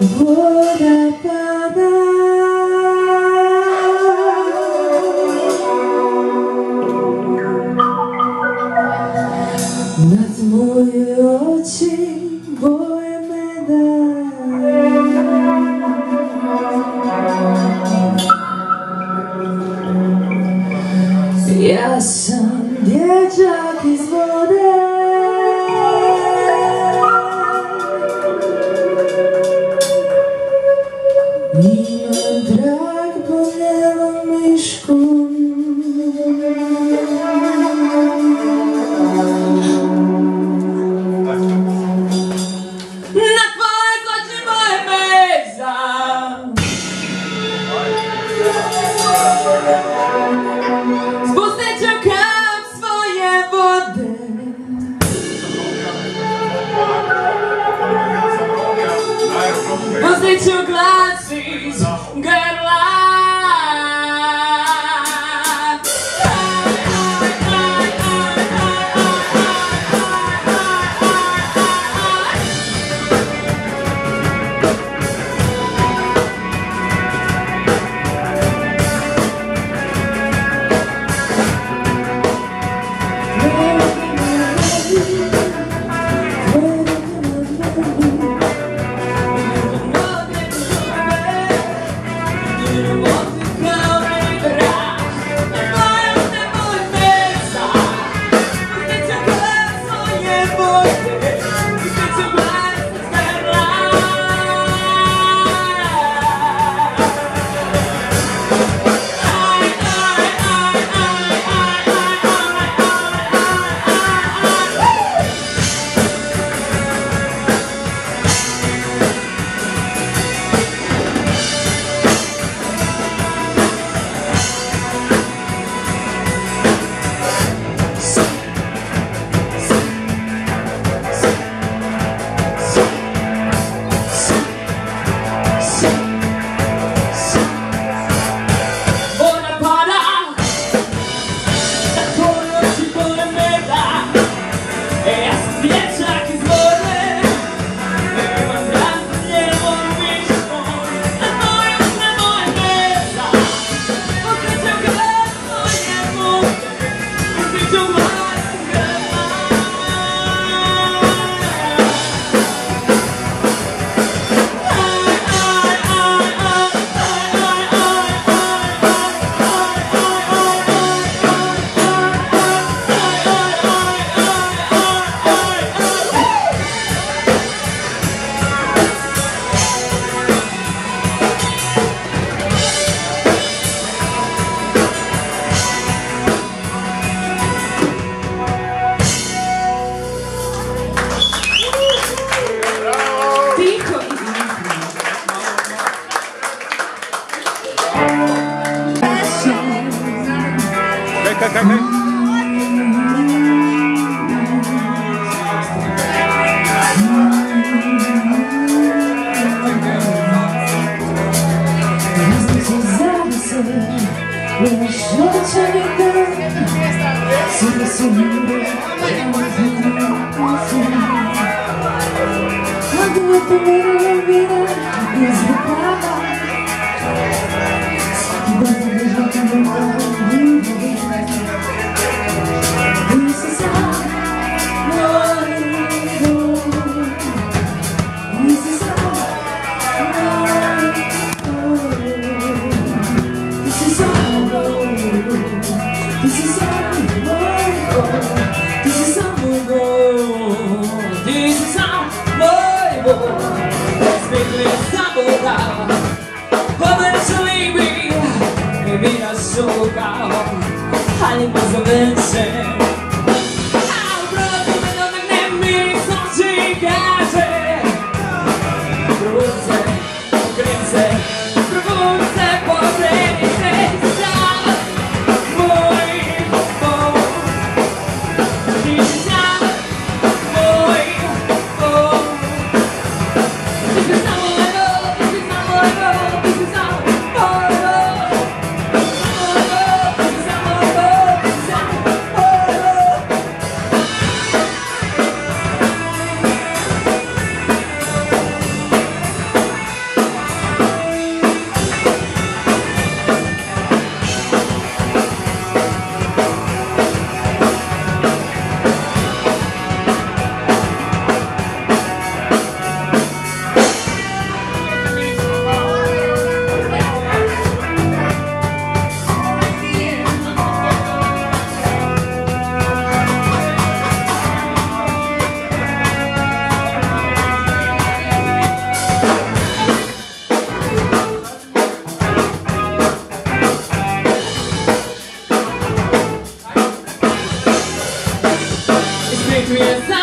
Над мою очи solidão Siga sorrindo, é mais reclamação Quando a primeira lembra nos reclama Que dessa vez já tem me de Maybe I so a vincent Christmas.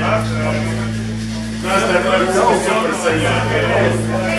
Basta, basta, basta, basta,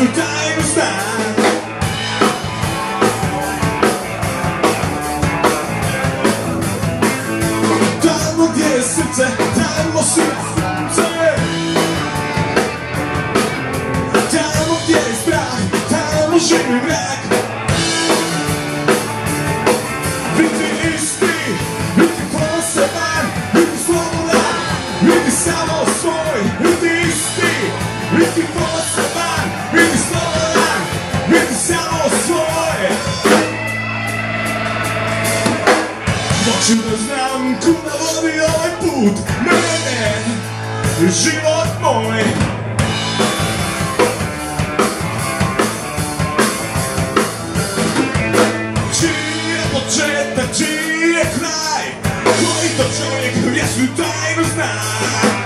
no time to stand Time will get us into Time will see us Time will get back Time will shoot back. Točno znam kuda vodi ovaj put Mene, život moj. Čiji je početak, čiji je kraj? Koji to čovjek vjesnu tajnu znaj.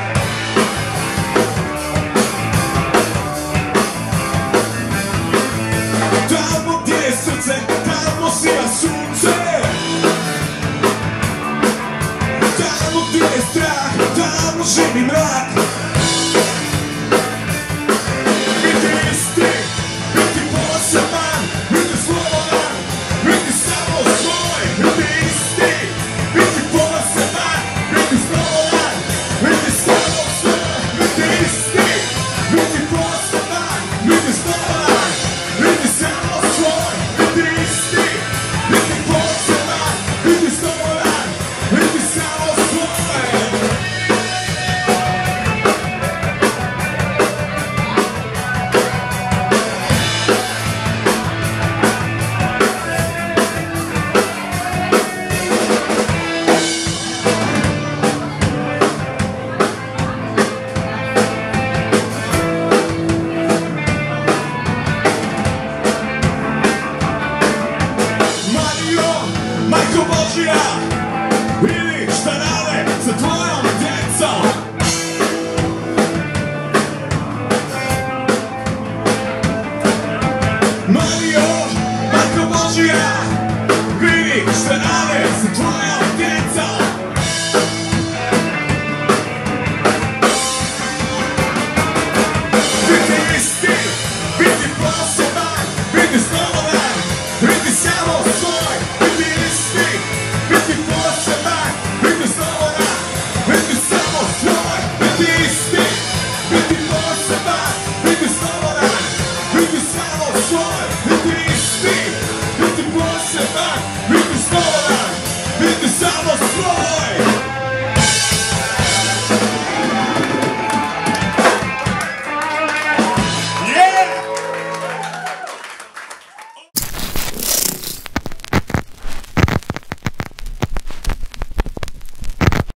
bom dia.